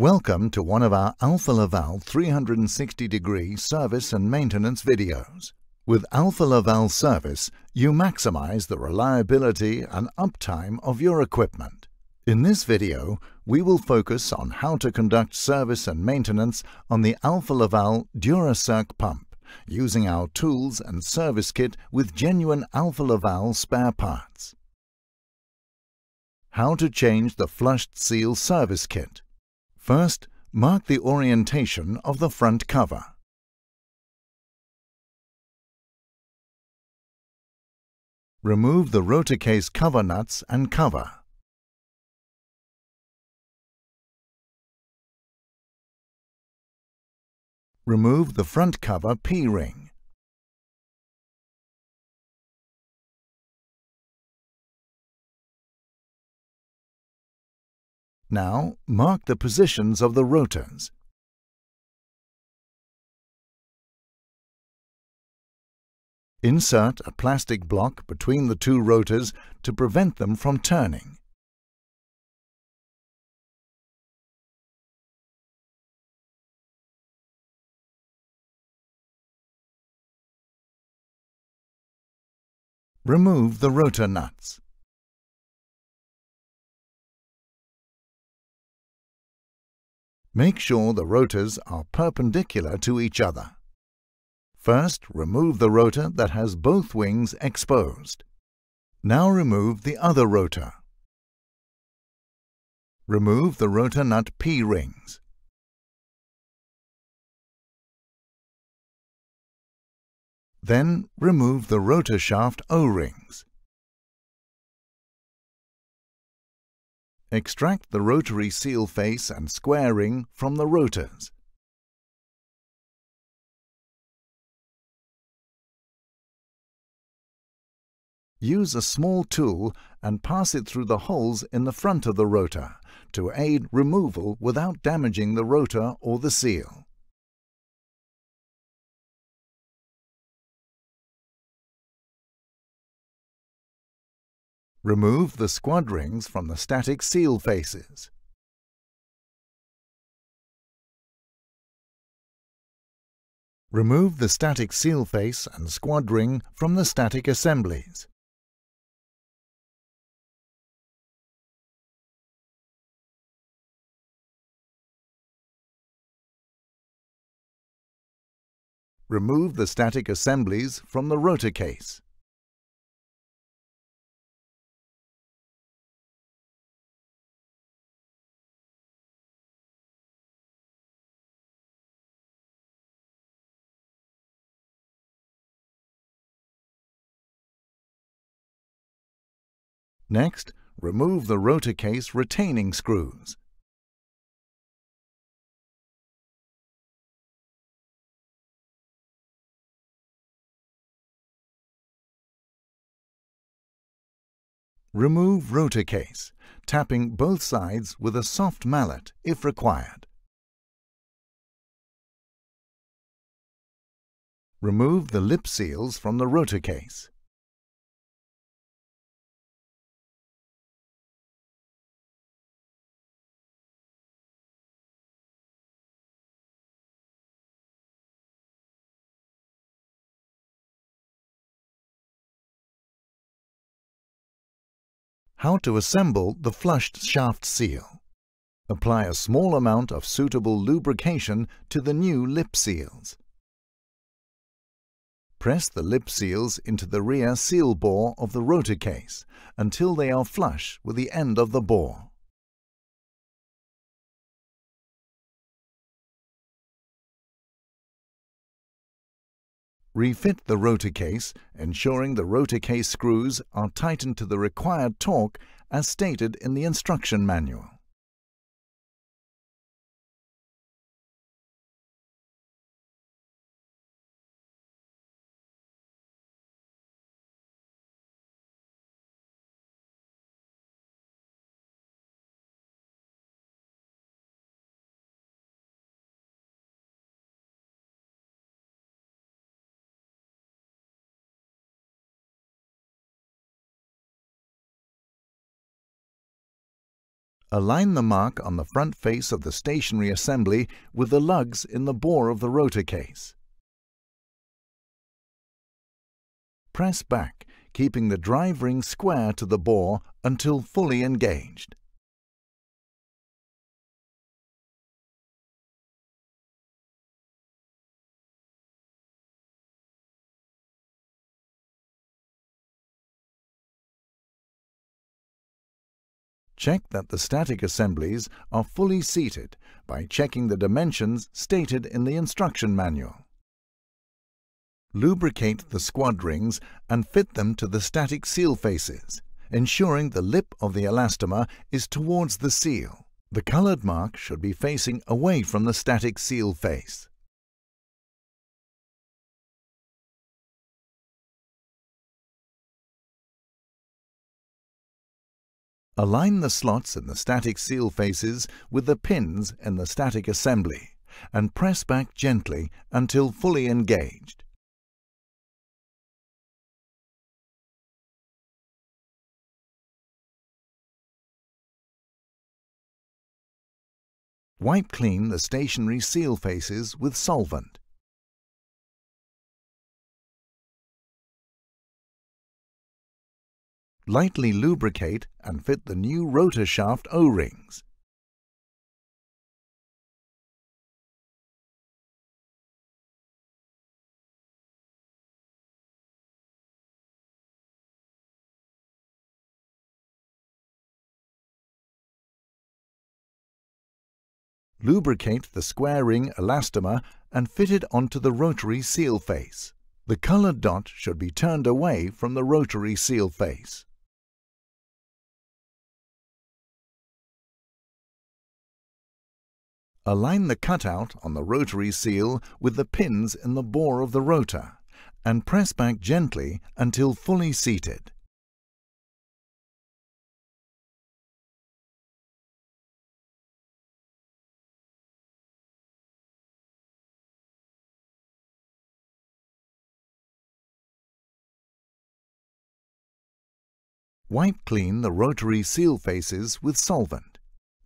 Welcome to one of our Alfa Laval 360 degree service and maintenance videos. With Alfa Laval Service, you maximize the reliability and uptime of your equipment. In this video, we will focus on how to conduct service and maintenance on the Alfa Laval DuraCirc pump using our tools and service kit with genuine Alfa Laval spare parts. How to change the flushed seal service kit. First, mark the orientation of the front cover. Remove the rotor case cover nuts and cover. Remove the front cover P-ring. Now, mark the positions of the rotors. Insert a plastic block between the two rotors to prevent them from turning. Remove the rotor nuts. Make sure the rotors are perpendicular to each other. First, remove the rotor that has both wings exposed. Now remove the other rotor. Remove the rotor nut P-rings. Then remove the rotor shaft O-rings. Extract the rotary seal face and square ring from the rotors. Use a small tool and pass it through the holes in the front of the rotor to aid removal without damaging the rotor or the seal. Remove the square rings from the static seal faces. Remove the static seal face and square ring from the static assemblies. Remove the static assemblies from the rotor case. Next, remove the rotor case retaining screws. Remove rotor case, tapping both sides with a soft mallet if required. Remove the lip seals from the rotor case. How to assemble the flushed shaft seal. Apply a small amount of suitable lubrication to the new lip seals. Press the lip seals into the rear seal bore of the rotor case until they are flush with the end of the bore. Refit the rotor case, ensuring the rotor case screws are tightened to the required torque as stated in the instruction manual. Align the mark on the front face of the stationary assembly with the lugs in the bore of the rotor case. Press back, keeping the drive ring square to the bore until fully engaged. Check that the static assemblies are fully seated by checking the dimensions stated in the instruction manual. Lubricate the square rings and fit them to the static seal faces, ensuring the lip of the elastomer is towards the seal. The colored mark should be facing away from the static seal face. Align the slots in the static seal faces with the pins in the static assembly and press back gently until fully engaged. Wipe clean the stationary seal faces with solvent. Lightly lubricate and fit the new rotor shaft O-rings. Lubricate the square ring elastomer and fit it onto the rotary seal face. The colored dot should be turned away from the rotary seal face. Align the cutout on the rotary seal with the pins in the bore of the rotor and press back gently until fully seated. Wipe clean the rotary seal faces with solvent.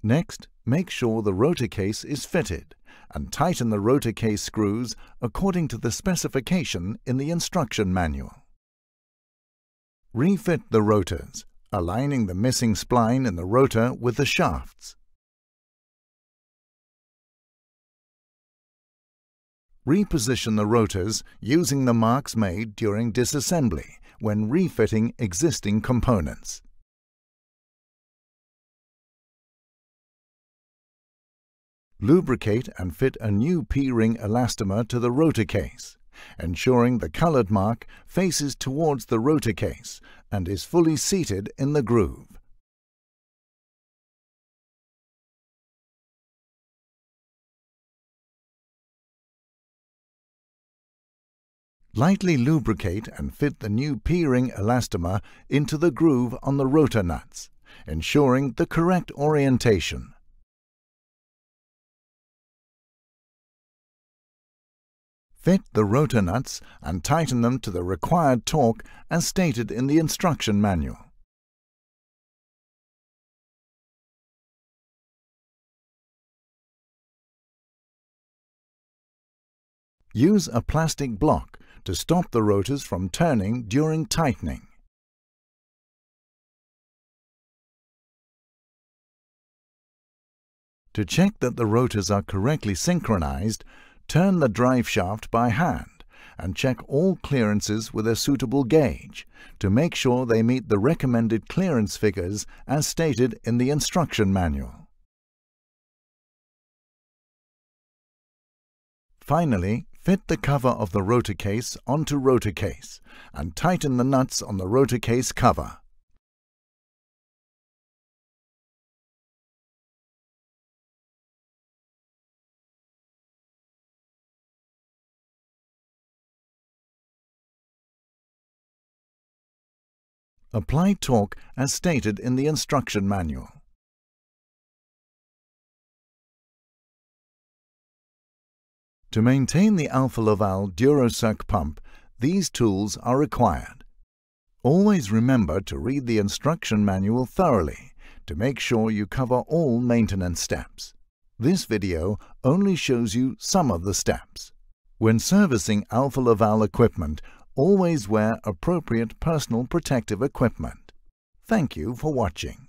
Next, make sure the rotor case is fitted and tighten the rotor case screws according to the specification in the instruction manual. Refit the rotors, aligning the missing spline in the rotor with the shafts. Reposition the rotors using the marks made during disassembly when refitting existing components. Lubricate and fit a new P-ring elastomer to the rotor case, ensuring the colored mark faces towards the rotor case and is fully seated in the groove. Lightly lubricate and fit the new P-ring elastomer into the groove on the rotor nuts, ensuring the correct orientation. Fit the rotor nuts and tighten them to the required torque as stated in the instruction manual. Use a plastic block to stop the rotors from turning during tightening. To check that the rotors are correctly synchronized, Turn the drive shaft by hand and check all clearances with a suitable gauge to make sure they meet the recommended clearance figures as stated in the instruction manual. Finally, fit the cover of the rotor case onto rotor case and tighten the nuts on the rotor case cover. Apply torque as stated in the instruction manual. To maintain the Alfa Laval DuraCirc pump, these tools are required. Always remember to read the instruction manual thoroughly to make sure you cover all maintenance steps. This video only shows you some of the steps. When servicing Alfa Laval equipment, Always wear appropriate personal protective equipment. Thank you for watching.